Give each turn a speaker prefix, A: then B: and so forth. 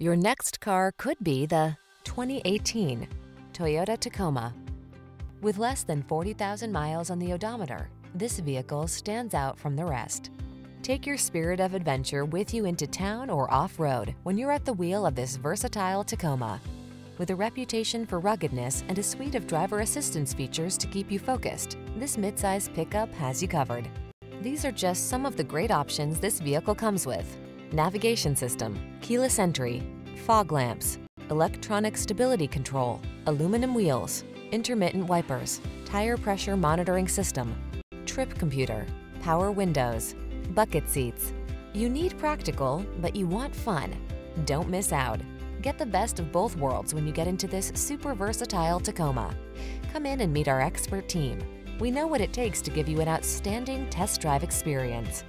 A: Your next car could be the 2018 Toyota Tacoma. With less than 40,000 miles on the odometer, this vehicle stands out from the rest. Take your spirit of adventure with you into town or off-road when you're at the wheel of this versatile Tacoma. With a reputation for ruggedness and a suite of driver assistance features to keep you focused, this midsize pickup has you covered. These are just some of the great options this vehicle comes with. Navigation system, keyless entry, fog lamps, electronic stability control, aluminum wheels, intermittent wipers, tire pressure monitoring system, trip computer, power windows, bucket seats. You need practical, but you want fun. Don't miss out. Get the best of both worlds when you get into this super versatile Tacoma. Come in and meet our expert team. We know what it takes to give you an outstanding test drive experience.